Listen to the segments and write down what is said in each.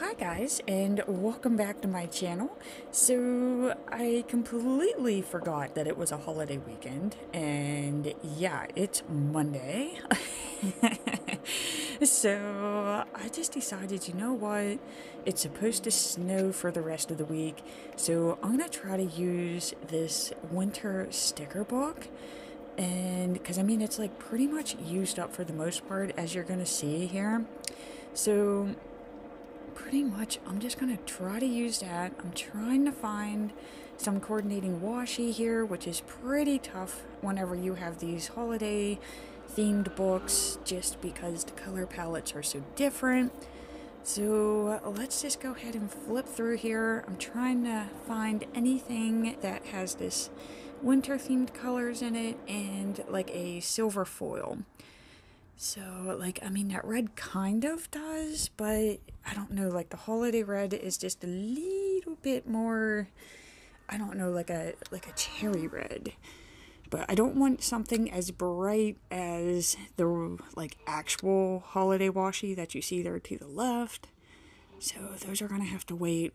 hi guys, and welcome back to my channel. So, I completely forgot that it was a holiday weekend, and yeah, it's Monday. so, I just decided, you know what? It's supposed to snow for the rest of the week, so I'm gonna try to use this winter sticker book and because I mean it's like pretty much used up for the most part as you're gonna see here so pretty much I'm just gonna try to use that. I'm trying to find some coordinating washi here, which is pretty tough whenever you have these holiday themed books just because the color palettes are so different. So let's just go ahead and flip through here. I'm trying to find anything that has this winter themed colors in it and like a silver foil. So, like, I mean, that red kind of does, but I don't know, like, the holiday red is just a little bit more, I don't know, like a, like a cherry red. But I don't want something as bright as the, like, actual holiday washi that you see there to the left. So, those are gonna have to wait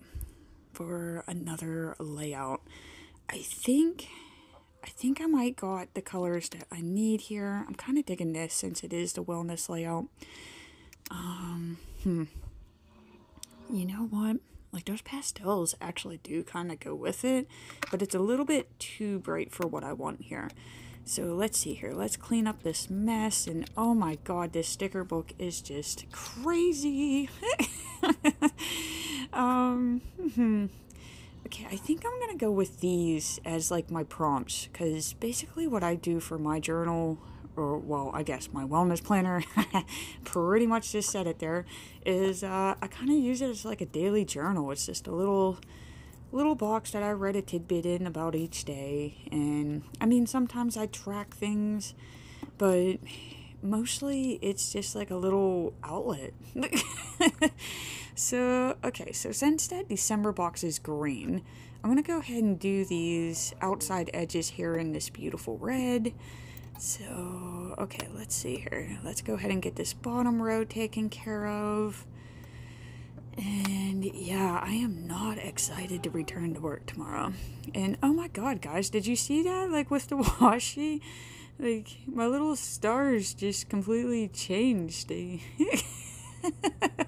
for another layout. I think I think I might got the colors that I need here. I'm kind of digging this since it is the wellness layout. Um, hmm. You know what? Like those pastels actually do kind of go with it, but it's a little bit too bright for what I want here. So let's see here. Let's clean up this mess. And oh my god, this sticker book is just crazy. um, hmm. Okay, I think I'm gonna go with these as like my prompts because basically what I do for my journal, or well, I guess my wellness planner, pretty much just said it there, is uh, I kind of use it as like a daily journal. It's just a little little box that I write a tidbit in about each day, and I mean sometimes I track things, but mostly it's just like a little outlet. so, okay, so since that December box is green, I'm going to go ahead and do these outside edges here in this beautiful red. So, okay, let's see here. Let's go ahead and get this bottom row taken care of. And yeah, I am not excited to return to work tomorrow. And oh my god, guys, did you see that? Like with the washi? Like, my little stars just completely changed.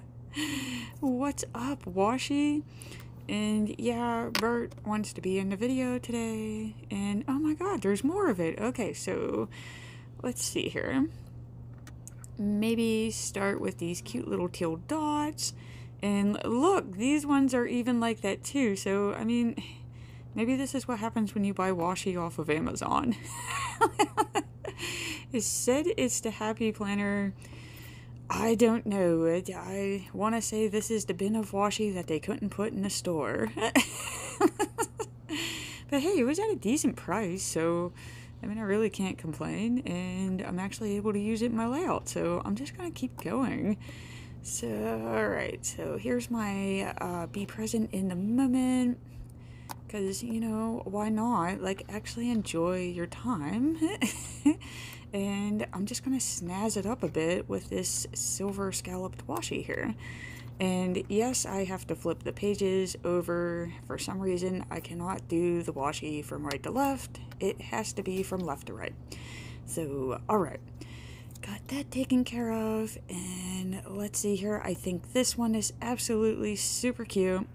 What's up, Washi? And yeah, Bert wants to be in the video today. And oh my god, there's more of it. Okay, so let's see here. Maybe start with these cute little teal dots. And look, these ones are even like that too. So, I mean, maybe this is what happens when you buy washi off of Amazon. it said it's the Happy Planner I don't know. I want to say this is the bin of washi that they couldn't put in the store. but hey, it was at a decent price, so I mean, I really can't complain, and I'm actually able to use it in my layout, so I'm just gonna keep going. So, alright, so here's my uh, be present in the moment, because, you know, why not? Like, actually enjoy your time. and I'm just going to snazz it up a bit with this silver scalloped washi here. And yes, I have to flip the pages over. For some reason, I cannot do the washi from right to left. It has to be from left to right. So, alright. Got that taken care of. And let's see here. I think this one is absolutely super cute.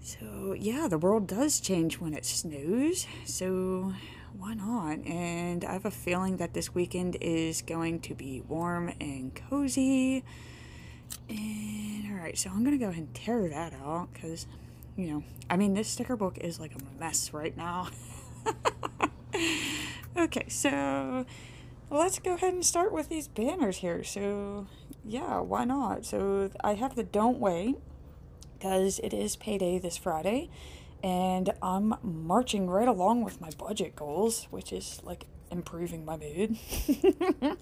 So, yeah, the world does change when it snows. So, why not? And I have a feeling that this weekend is going to be warm and cozy. And alright, so I'm gonna go ahead and tear that out because, you know, I mean, this sticker book is like a mess right now. okay, so let's go ahead and start with these banners here. So, yeah, why not? So, I have the Don't Wait because it is payday this Friday and I'm marching right along with my budget goals, which is like improving my mood.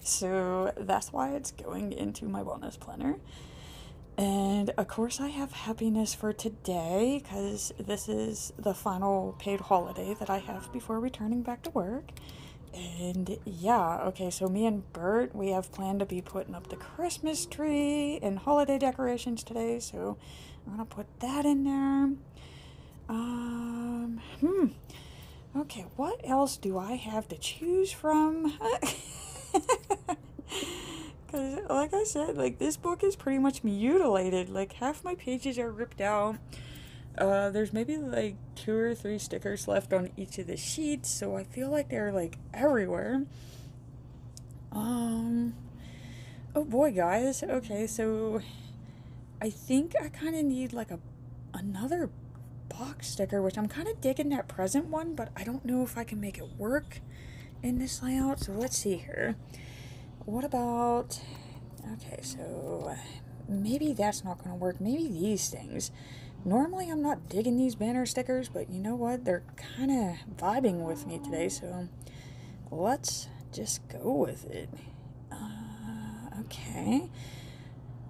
so that's why it's going into my wellness planner. And of course, I have happiness for today because this is the final paid holiday that I have before returning back to work. And yeah, okay, so me and Bert, we have planned to be putting up the Christmas tree and holiday decorations today, so I'm gonna put that in there. Um, hmm. Okay, what else do I have to choose from? Because, like I said, like this book is pretty much mutilated. Like half my pages are ripped out. Uh, there's maybe like two or three stickers left on each of the sheets, so I feel like they're like everywhere. Um, oh boy, guys. Okay, so I think I kind of need like a another box sticker, which I'm kind of digging that present one, but I don't know if I can make it work in this layout. So let's see here. What about, okay, so maybe that's not going to work. Maybe these things. Normally I'm not digging these banner stickers, but you know what? They're kind of vibing with me today, so let's just go with it. Uh, okay.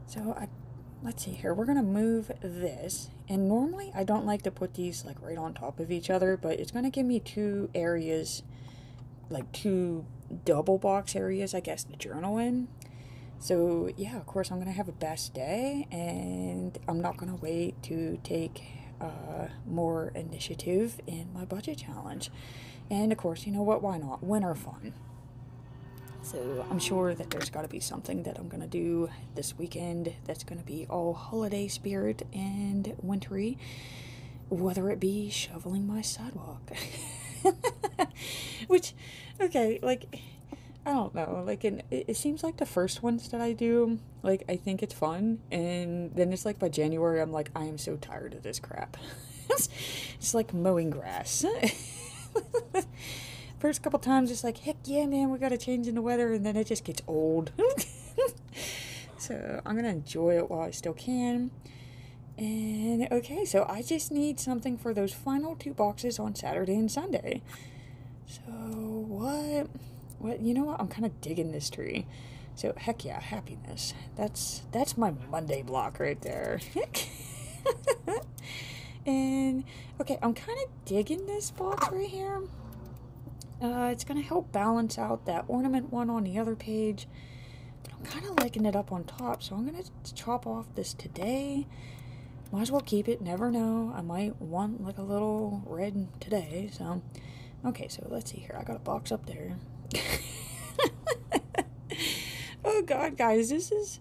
So I let's see here. We're going to move this. And normally I don't like to put these like right on top of each other, but it's going to give me two areas, like two double box areas, I guess, to journal in. So yeah, of course I'm going to have a best day and I'm not going to wait to take uh, more initiative in my budget challenge. And of course, you know what? Why not? Winter fun. So I'm sure that there's got to be something that I'm going to do this weekend that's going to be all holiday spirit and wintry, whether it be shoveling my sidewalk. Which, okay, like, I don't know. Like, in, it, it seems like the first ones that I do, like, I think it's fun. And then it's like by January, I'm like, I am so tired of this crap. it's like mowing grass first couple times it's like heck yeah man we gotta change in the weather and then it just gets old. So i'm gonna enjoy it while i still can. And okay so i just need something for those final two boxes on saturday and sunday. So what what you know what? I'm kind of digging this tree. So heck yeah happiness. That's that's my monday block right there. And okay i'm kind of digging this box right here uh, it's going to help balance out that ornament one on the other page. But I'm kind of liking it up on top, so I'm going to chop off this today. Might as well keep it, never know. I might want like a little red today, so... Okay, so let's see here. I got a box up there. oh god, guys, this is...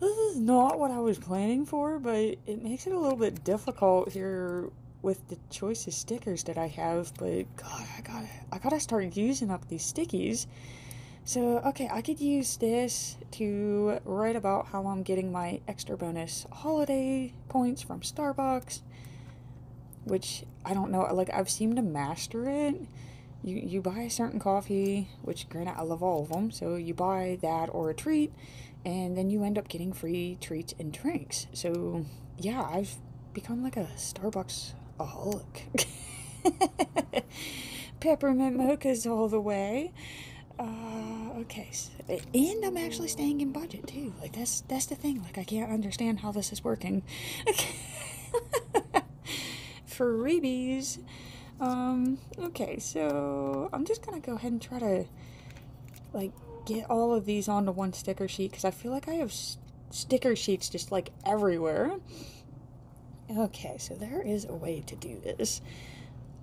This is not what I was planning for, but it makes it a little bit difficult here with the choice of stickers that I have, but God, I gotta, I gotta start using up these stickies. So, okay, I could use this to write about how I'm getting my extra bonus holiday points from Starbucks, which I don't know, like, I've seemed to master it. You, you buy a certain coffee, which granted I love all of them, so you buy that or a treat, and then you end up getting free treats and drinks. So, yeah, I've become like a Starbucks Oh, look. Peppermint mochas all the way. Uh, okay, and I'm actually staying in budget too. Like that's that's the thing. Like I can't understand how this is working. Freebies. Um, okay, so I'm just gonna go ahead and try to like get all of these onto one sticker sheet because I feel like I have sticker sheets just like everywhere. Okay, so there is a way to do this.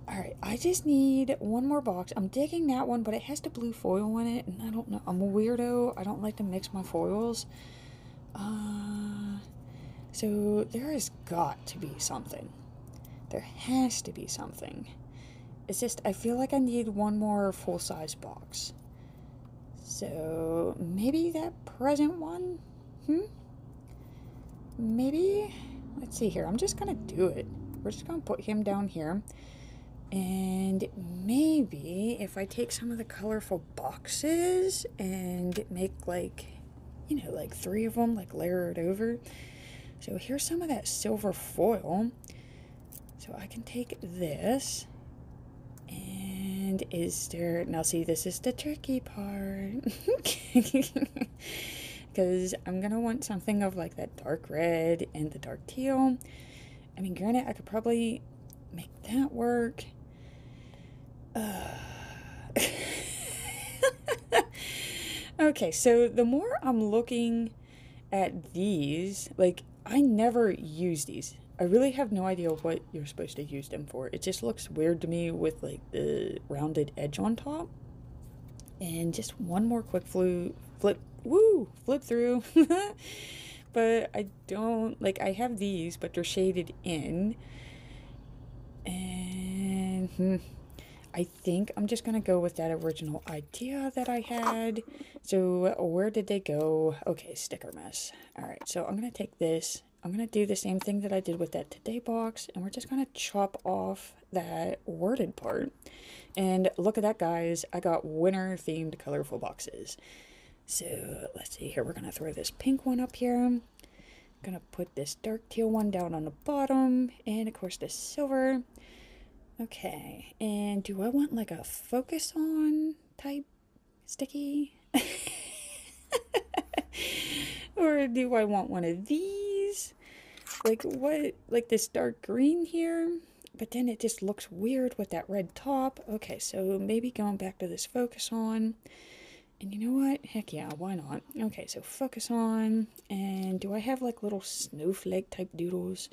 Alright, I just need one more box. I'm digging that one, but it has the blue foil in it, and I don't know. I'm a weirdo. I don't like to mix my foils. Uh, so there has got to be something. There has to be something. It's just, I feel like I need one more full-size box. So, maybe that present one? Hmm? Maybe? Let's see here. I'm just going to do it. We're just going to put him down here. And maybe if I take some of the colorful boxes and make like, you know, like three of them, like layer it over. So here's some of that silver foil. So I can take this. And is there, now see, this is the tricky part. because I'm gonna want something of like that dark red and the dark teal. I mean, granted, I could probably make that work. Okay, so the more I'm looking at these, like, I never use these. I really have no idea what you're supposed to use them for. It just looks weird to me with, like, the rounded edge on top. And just one more quick flu, flip, woo, flip through. but I don't, like, I have these, but they're shaded in. And, hmm, I think I'm just going to go with that original idea that I had. So where did they go? Okay, sticker mess. All right, so I'm going to take this. I'm going to do the same thing that I did with that today box. And we're just going to chop off that worded part. And look at that, guys. I got winter themed colorful boxes. So let's see here. We're going to throw this pink one up here. I'm Gonna put this dark teal one down on the bottom. And of course this silver. Okay, and do I want like a focus on type sticky? or do I want one of these? Like what, like this dark green here? But then it just looks weird with that red top. Okay, so maybe going back to this focus on. And you know what? Heck yeah, why not? Okay, so focus on. And do I have like little snowflake type doodles?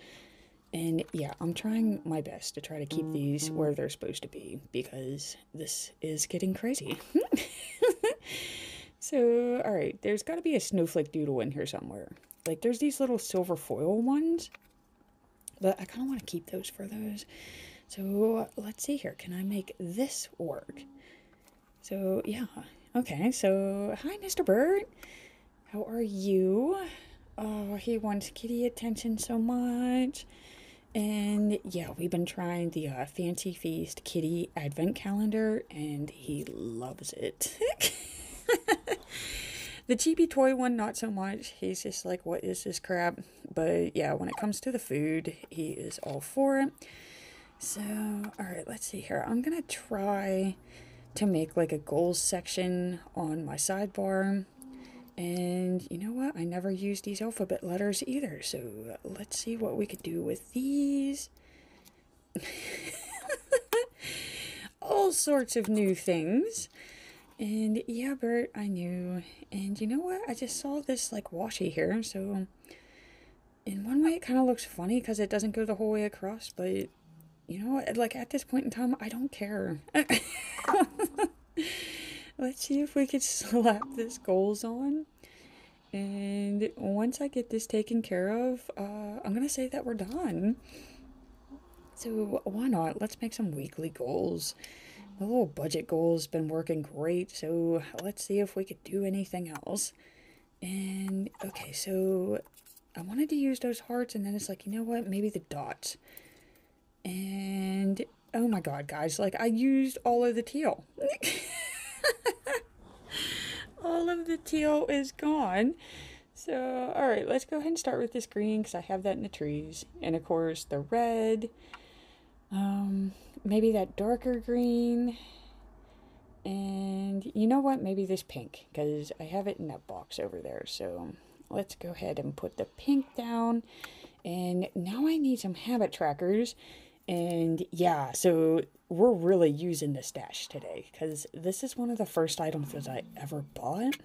And yeah, I'm trying my best to try to keep these where they're supposed to be because this is getting crazy. so, all right, there's got to be a snowflake doodle in here somewhere. Like, there's these little silver foil ones, but I kind of want to keep those for those. So, let's see here. Can I make this work? So, yeah. Okay, so hi, Mr. Bert. How are you? Oh, he wants kitty attention so much. And yeah, we've been trying the uh, Fancy Feast Kitty Advent Calendar, and he loves it. the cheapy toy one, not so much. He's just like, what is this crap? But yeah, when it comes to the food, he is all for it. So, alright, let's see here. I'm gonna try to make like a goals section on my sidebar. And you know what? I never used these alphabet letters either. So let's see what we could do with these. All sorts of new things. And yeah, Bert, I knew. And you know what? I just saw this like washi here. So in one way, it kind of looks funny because it doesn't go the whole way across. But you know what? Like at this point in time, I don't care. Let's see if we could slap this goals on. And once I get this taken care of, uh, I'm going to say that we're done. So why not? Let's make some weekly goals. The little budget goal's been working great, so let's see if we could do anything else. And okay, so I wanted to use those hearts, and then it's like, you know what? Maybe the dots. And oh my god, guys, like I used all of the teal. all of the teal is gone. So, all right, let's go ahead and start with this green because I have that in the trees. And of course, the red. Um, maybe that darker green. And you know what? Maybe this pink because I have it in that box over there. So let's go ahead and put the pink down. And now I need some habit trackers. And yeah, so we're really using the stash today because this is one of the first items that I ever bought.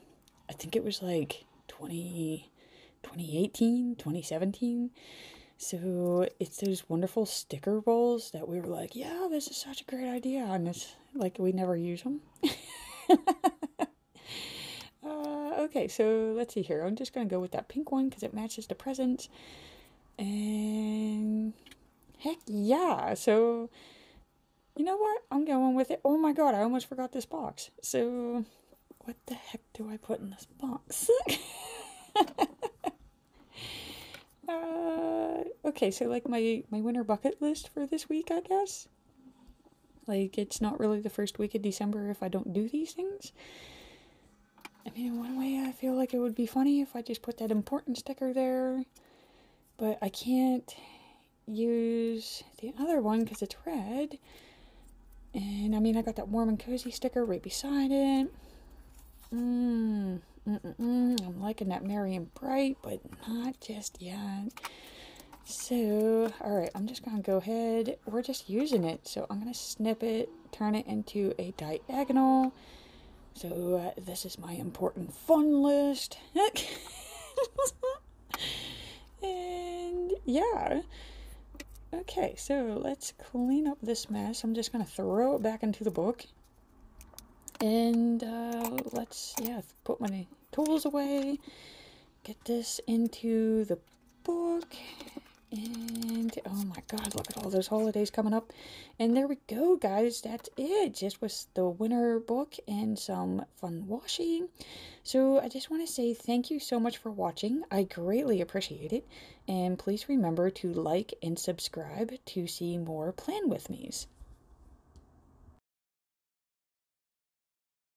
I think it was like 20, 2018, 2017. So it's those wonderful sticker rolls that we were like, yeah, this is such a great idea. And it's like we never use them. uh, okay, so let's see here. I'm just going to go with that pink one because it matches the present. And heck yeah. So you know what? I'm going with it. Oh my god, I almost forgot this box. So, what the heck do I put in this box? uh, okay, so like my, my winter bucket list for this week, I guess. Like, it's not really the first week of December if I don't do these things. I mean, in one way, I feel like it would be funny if I just put that important sticker there. But I can't use the other one because it's red. And I mean, I got that warm and cozy sticker right beside it. Mmm. Mm-mm-mm. I'm liking that merry and bright, but not just yet. So, alright, I'm just going to go ahead. We're just using it. So I'm going to snip it, turn it into a diagonal. So uh, this is my important fun list. and yeah. Okay, so let's clean up this mess. I'm just going to throw it back into the book. And uh, let's, yeah, put my tools away. Get this into the book. And oh my god, look at all those holidays coming up. And there we go, guys. That's it. Just was the winter book and some fun washing. So I just want to say thank you so much for watching. I greatly appreciate it. And please remember to like and subscribe to see more Plan With Me's.